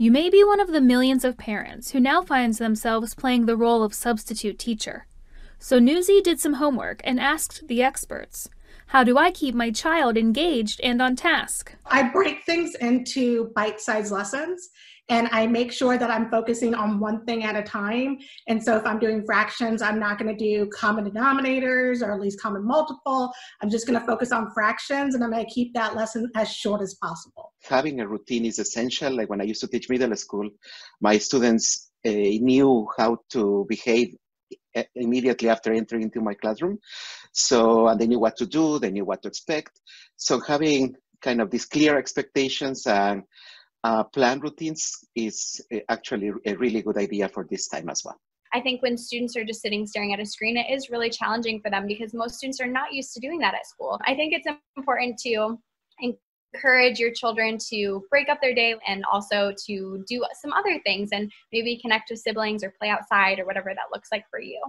You may be one of the millions of parents who now finds themselves playing the role of substitute teacher. So Newsy did some homework and asked the experts, how do I keep my child engaged and on task? I break things into bite-sized lessons and I make sure that I'm focusing on one thing at a time. And so if I'm doing fractions, I'm not going to do common denominators or at least common multiple. I'm just going to focus on fractions and I'm going to keep that lesson as short as possible. Having a routine is essential. Like when I used to teach middle school, my students uh, knew how to behave immediately after entering into my classroom. So, and they knew what to do, they knew what to expect. So having kind of these clear expectations and uh, plan routines is uh, actually a really good idea for this time as well. I think when students are just sitting staring at a screen, it is really challenging for them because most students are not used to doing that at school. I think it's important to encourage your children to break up their day and also to do some other things and maybe connect with siblings or play outside or whatever that looks like for you.